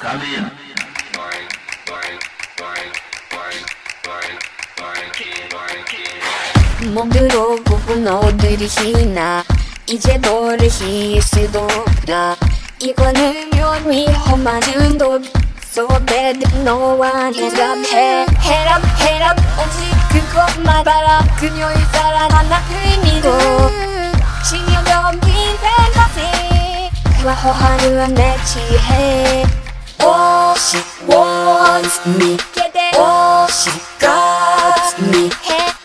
Come 몸으로 부은 너들이 희나? 이제 너를 희수도 다 이거는 면 위험한 운동 So bad 너와 해랍해 해랍 해랍 오직 그것만 바라. 그녀의 하나 의미도 신경 겸긴 팬타시 와 허하는 내 지혜 All she wants me. get it All she got me.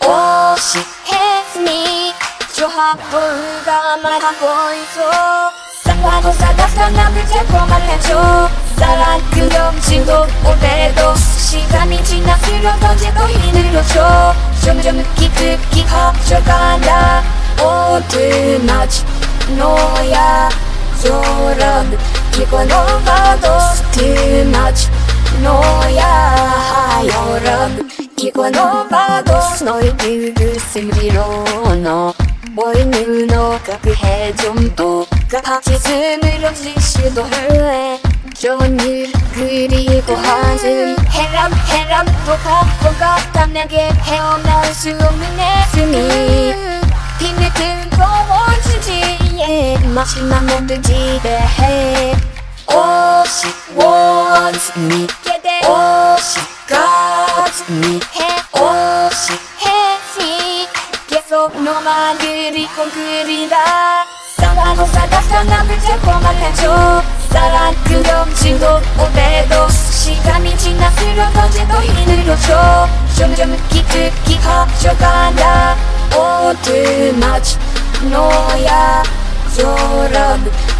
All she has me. 조합불가 말하고 있어. 쌍화도 사다가 남을 제거만 해줘. 사랑 그럼지도 오래도. 시간이 지나 흐려던지도 힘을 줘. 점점 깊이 합쳐간다. 어드나지 너야 여러분 이건 오바도 too much 너야 여러분. 이건 오바도 너의 그릇을 너. 보이는 너가 그해 좀더 가파티즘으로 지시도해 좋은 일 그리고 한숨 해람 해람 똑같고 같다 내게 헤어나올 수 없는 내 숨이. 비밀 뜨거워지지 yeah. 마지막 모두 지배해 推しを見つけて推し活にへ推しへしゲソのまぐりこんくりださらの探したなぶちゃこまかちょさらくよ自動おでどしかみちなすろとじと犬のしょしょむじょむきつきはしょかんだおとなちのやよらぶ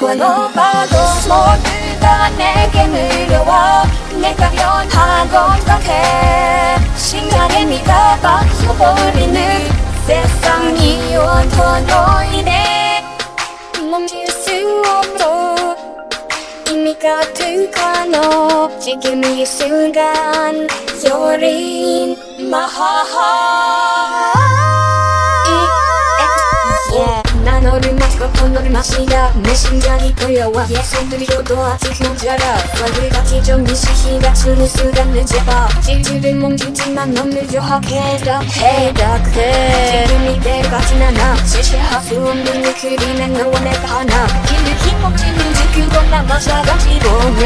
건 오바도 모두 다 내게 물려와 내가 변한 것 같아 신간에 네가 바뀌어버리는 세상이 온통 너이네 멈출 수 없어 이미 가득한 너 지금 이 순간 여린 마하 yeah. 나 너를 마시고 너를 마시다 내 심장이 끌려와 손들이 고도 아직 모자라. 너를 같이 좀 미시기가 주는 수단 늦어봐 질질을 멈추지만 넌 늦어하게 해답해 지금 이대로 가진 않아. 실시할 수 없는 그 그림에 너와 내가 하나. 길을 힘없지는지 그건 나 마찬가지로 내